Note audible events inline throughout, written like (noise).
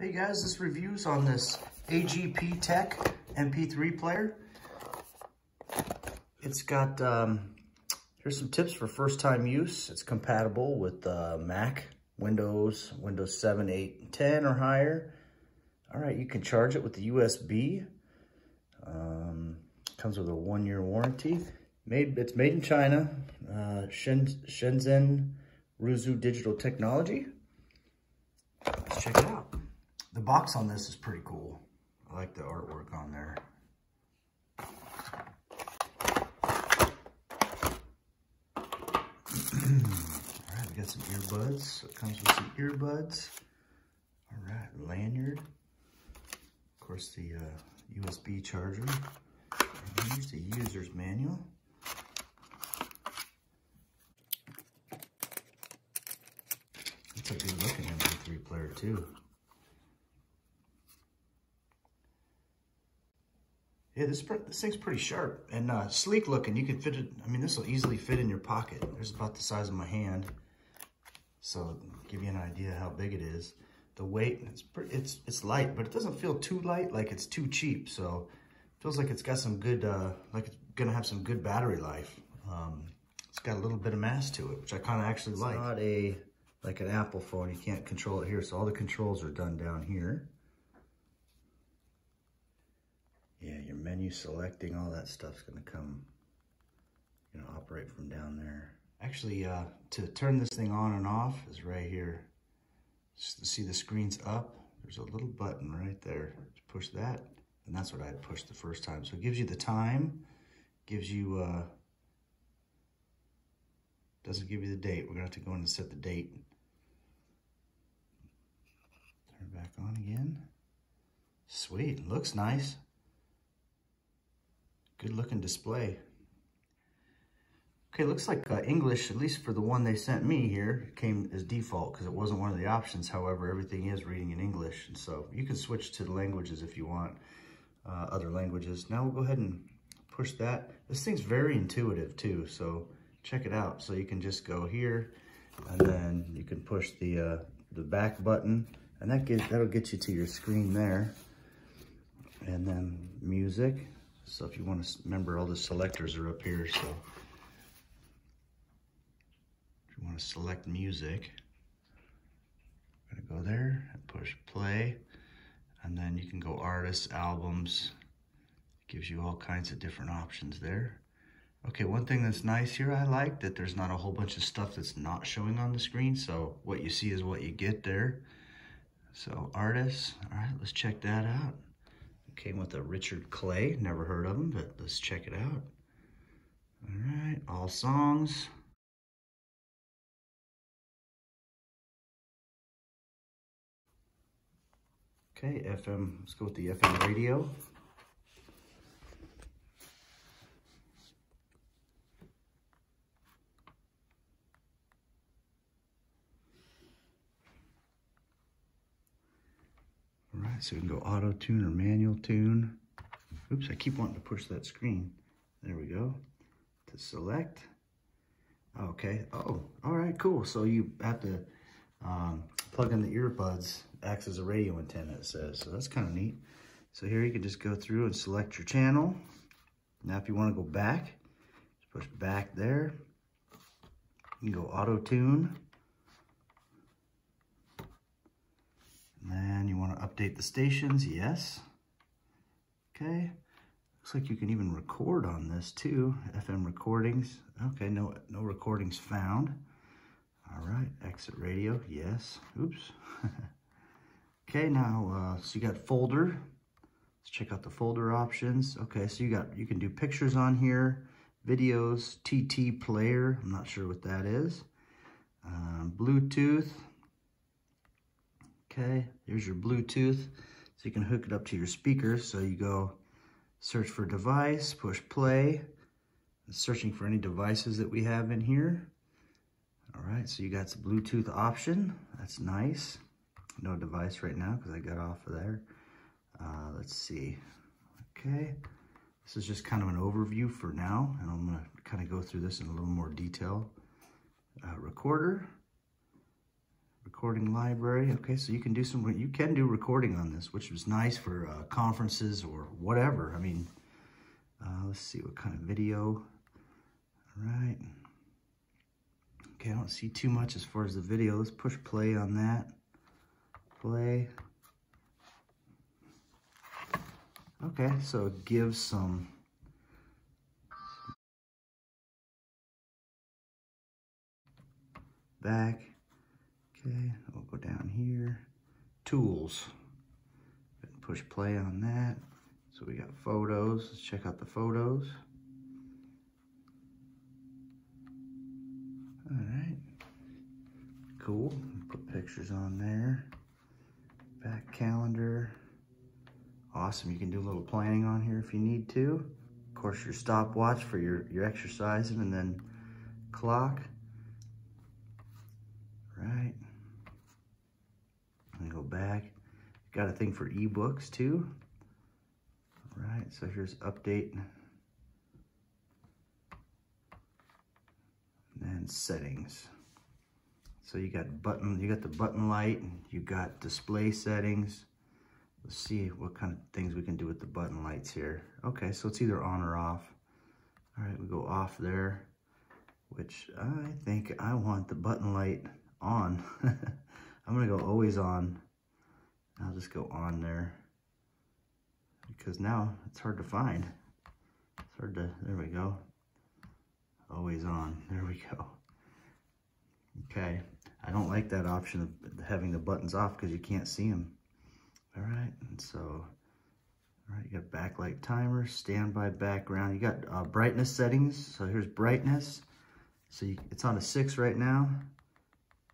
Hey guys, this review's on this AGPTEK MP3 player. It's got, um, here's some tips for first time use. It's compatible with uh, Mac, Windows, Windows 7, 8, 10 or higher. All right, you can charge it with the USB. Um, comes with a one year warranty. Made, it's made in China, uh, Shenzhen Ruizu Digital Technology. Let's check it out. The box on this is pretty cool. I like the artwork on there. All right, we got some earbuds. So it comes with some earbuds. All right, lanyard. Of course, the uh, USB charger. And here's the user's manual. It's a good looking MP3 player too. Yeah, this, this thing's pretty sharp and uh, sleek looking. You can fit it, I mean, this will easily fit in your pocket. There's about the size of my hand. So give you an idea how big it is. The weight, it's pretty, it's it's light, but it doesn't feel too light, like it's too cheap. So it feels like it's got some good, uh, like it's gonna have some good battery life. Um, it's got a little bit of mass to it, which I kind of actually like. it's like. not a, like an Apple phone, you can't control it here. So all the controls are done down here. Yeah, your menu selecting, all that stuff's gonna come, you know, operate from down there. Actually, uh, to turn this thing on and off is right here. Just to see the screen's up, there's a little button right there. Just push that, and that's what I had pushed the first time. So it gives you the time, gives you, uh, doesn't give you the date. We're gonna have to go in and set the date. Turn back on again. Sweet, looks nice. Good looking display. Okay, looks like uh, English, at least for the one they sent me here, came as default because it wasn't one of the options. However, everything is reading in English. And so you can switch to the languages if you want, uh, other languages. Now we'll go ahead and push that. This thing's very intuitive too, so check it out. So you can just go here and then you can push the, uh, the back button and that get, that'll get you to your screen there. And then music. So if you want to remember, all the selectors are up here. So if you want to select music, I'm gonna go there and push play, and then you can go artists, albums. It gives you all kinds of different options there. Okay, one thing that's nice here, I like that there's not a whole bunch of stuff that's not showing on the screen. So what you see is what you get there. So artists, all right, let's check that out. Came with a Richard Clay. Never heard of him, but let's check it out. All right, all songs. Okay, FM, let's go with the FM radio. So we can go auto tune or manual tune. Oops, I keep wanting to push that screen. There we go. To select. Okay, oh, all right, cool. So you have to um, plug in the earbuds, acts as a radio antenna, it says. So that's kind of neat. So here you can just go through and select your channel. Now if you want to go back, just push back there. You can go auto tune. And you want to update the stations, yes. Okay, looks like you can even record on this too, FM recordings. Okay, no, no recordings found. All right, exit radio, yes, oops. (laughs) okay, now, uh, so you got folder. Let's check out the folder options. Okay, so you got, you can do pictures on here, videos, TT player, I'm not sure what that is. Um, Bluetooth, Okay, here's your Bluetooth. So you can hook it up to your speakers. So you go search for device, push play. searching for any devices that we have in here. All right, so you got the Bluetooth option. That's nice. No device right now because I got off of there. Uh, let's see. Okay, this is just kind of an overview for now, and I'm gonna kind of go through this in a little more detail. Uh, recorder, recording library. Okay, so you can do some, you can do recording on this, which was nice for uh, conferences or whatever. I mean, uh, let's see what kind of video. All right. Okay, I don't see too much as far as the video. Let's push play on that. Play. Okay, so it gives some back. Okay, we'll go down here. Tools. Push play on that. So we got photos. Let's check out the photos. All right. Cool. Put pictures on there. Back calendar. Awesome. You can do a little planning on here if you need to. Of course, your stopwatch for your, your exercising and then clock. Right. And go back. Got a thing for ebooks too. All right, so here's update. And settings. So you got button, you got the button light, you got display settings. Let's see what kind of things we can do with the button lights here. Okay, so it's either on or off. All right, we go off there, which I think I want the button light on. (laughs) I'm gonna go always on. I'll just go on there because now it's hard to find. It's hard to, there we go. Always on, there we go. Okay, I don't like that option of having the buttons off because you can't see them. All right, and so, all right, you got backlight timer, standby background. You got uh, brightness settings. So here's brightness. So you, it's on a six right now.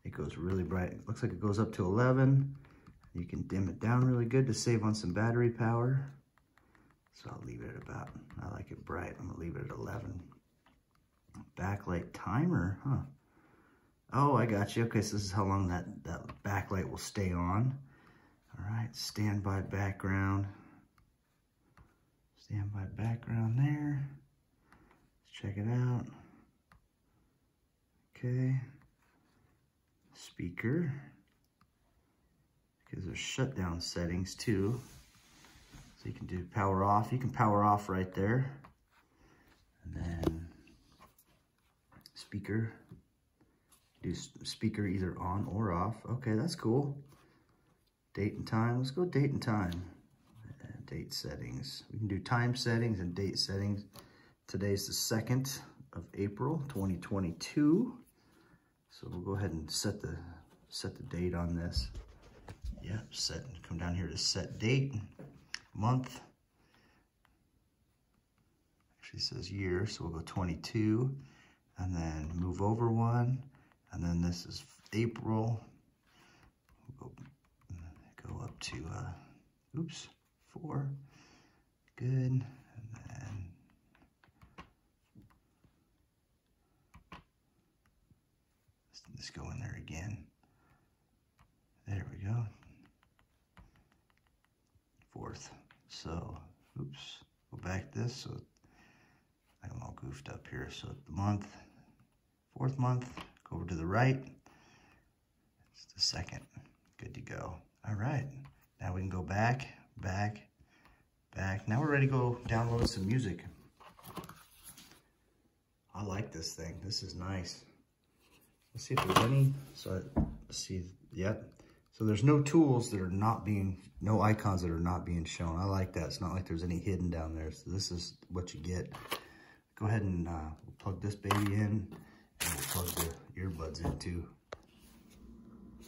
It goes really bright. It looks like it goes up to 11. You can dim it down really good to save on some battery power. So I'll leave it at about, I like it bright. I'm gonna leave it at 11. Backlight timer, huh? Oh, I got you. Okay, so this is how long that, that backlight will stay on. All right, standby background. Standby background there. Let's check it out. Okay. Speaker. Because there's shutdown settings too. So you can do power off. You can power off right there. And then speaker. Do speaker either on or off. Okay, that's cool. Date and time. Let's go date and time. date settings. We can do time settings and date settings. Today's the 2nd of April, 2022. So we'll go ahead and set the set the date on this. Yep, set, come down here to set date, month. Actually says year, so we'll go 22, and then move over one, and then this is April. We'll go go up to, uh, oops, four. Good. And then let's go in there again. There we go. Fourth. So, oops, go back this. So I'm all goofed up here. So the month, fourth month, go over to the right. It's the second. Good to go. All right, now we can go back, back, back. Now we're ready to go download some music. I like this thing. This is nice. Let's see if there's any. So let's see. Yep. So there's no tools that are not being, no icons that are not being shown. I like that. It's not like there's any hidden down there. So this is what you get. Go ahead and uh, plug this baby in and we'll plug the earbuds in too.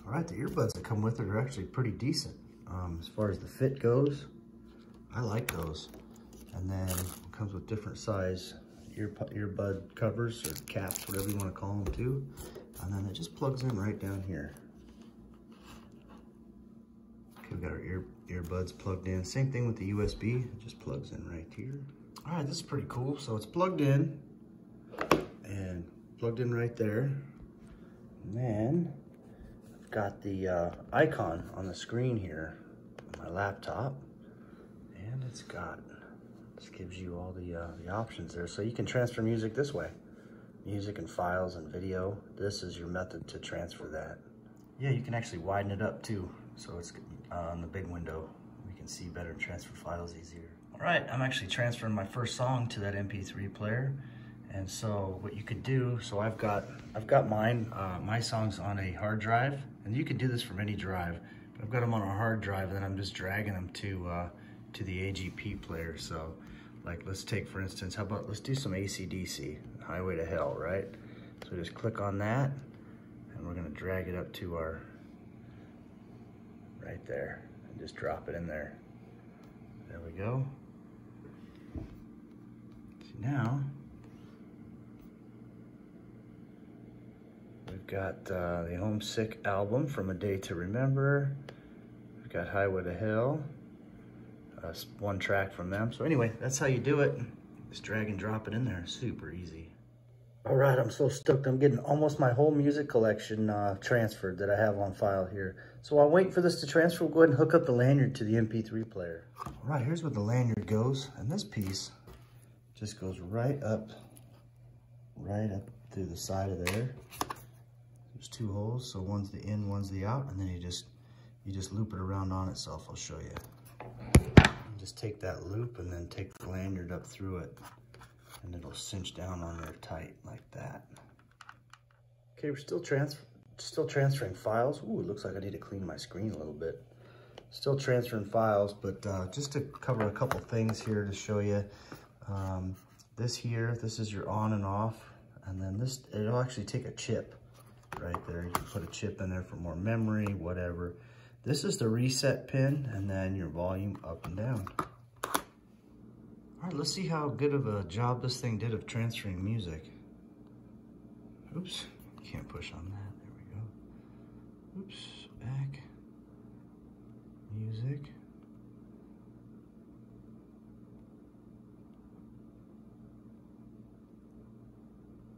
All right, the earbuds that come with it are actually pretty decent. Um, as far as the fit goes, I like those. And then it comes with different size ear earbud covers or caps, whatever you want to call them too. And then it just plugs in right down here. We've got our ear earbuds plugged in. Same thing with the USB, it just plugs in right here. All right, this is pretty cool. So it's plugged in and plugged in right there. And then I've got the uh, icon on the screen here on my laptop and it's got this gives you all the uh, the options there so you can transfer music this way music and files and video this is your method to transfer that Yeah, you can actually widen it up too. So it's uh, on the big window. We can see better and transfer files easier. All right, I'm actually transferring my first song to that MP3 player. And so what you could do, so I've got I've got mine, uh, my songs on a hard drive, and you can do this from any drive. But I've got them on a hard drive, and then I'm just dragging them to uh, to the AGP player. So, like, let's take for instance, how about let's do some ACDC, Highway to Hell, right? So just click on that, and we're gonna drag it up to our right there, and just drop it in there. There we go. See now. We've got uh, the Homesick album, From a Day to Remember. We've got Highway to Hell, uh, one track from them. So anyway, that's how you do it. Just drag and drop it in there, super easy. All right, I'm so stoked. I'm getting almost my whole music collection uh, transferred that I have on file here. So while waiting for this to transfer, we'll go ahead and hook up the lanyard to the MP3 player. All right, here's where the lanyard goes. And this piece just goes right up, right up through the side of there. There's two holes, so one's the in, one's the out, and then you just you just loop it around on itself. I'll show you. Just take that loop and then take the lanyard up through it, and it'll cinch down on there tight like that. Okay, we're still trans still transferring files. Ooh, it looks like I need to clean my screen a little bit. Still transferring files, but uh, just to cover a couple things here to show you. Um, this here, this is your on and off, and then this, it'll actually take a chip right there. You can put a chip in there for more memory, whatever. This is the reset pin and then your volume up and down. All right, let's see how good of a job this thing did of transferring music. Oops, can't push on that. There we go. Oops, back. Music.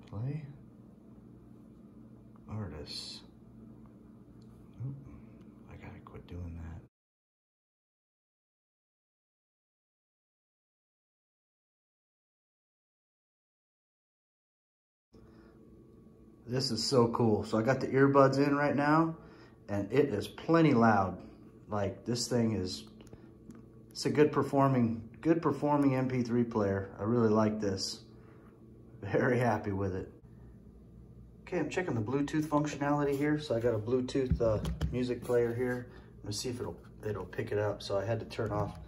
Play artists. This is so cool. So I got the earbuds in right now and it is plenty loud. Like this thing is, it's a good performing, good performing MP3 player. I really like this. Very happy with it. Okay, I'm checking the Bluetooth functionality here. So I got a Bluetooth uh, music player here. Let's see if it'll it'll pick it up. So I had to turn off.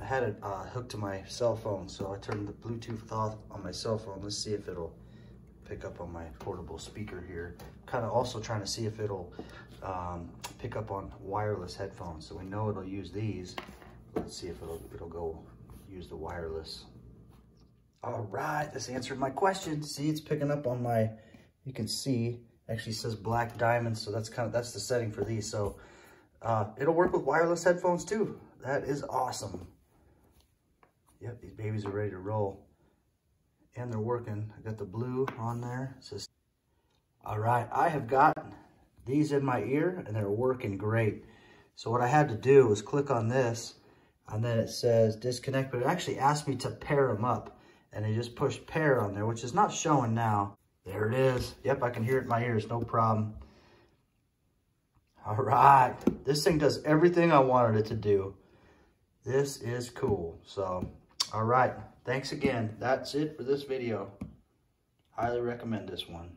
I had it uh, hooked to my cell phone, so I turned the Bluetooth off on my cell phone. Let's see if it'll pick up on my portable speaker here. Kind of also trying to see if it'll um, pick up on wireless headphones. So we know it'll use these. Let's see if it'll it'll go use the wireless. All right, this answered my question. See, it's picking up on my you can see actually says black diamond. So that's kind of, that's the setting for these. So uh, it'll work with wireless headphones too. That is awesome. Yep, these babies are ready to roll. And they're working. I got the blue on there. Says, all right, I have got these in my ear and they're working great. So what I had to do was click on this and then it says disconnect, but it actually asked me to pair them up. And I just pushed pair on there, which is not showing now. There it is. Yep, I can hear it in my ears, no problem. All right, this thing does everything I wanted it to do. This is cool. So, all right, thanks again. That's it for this video. Highly recommend this one.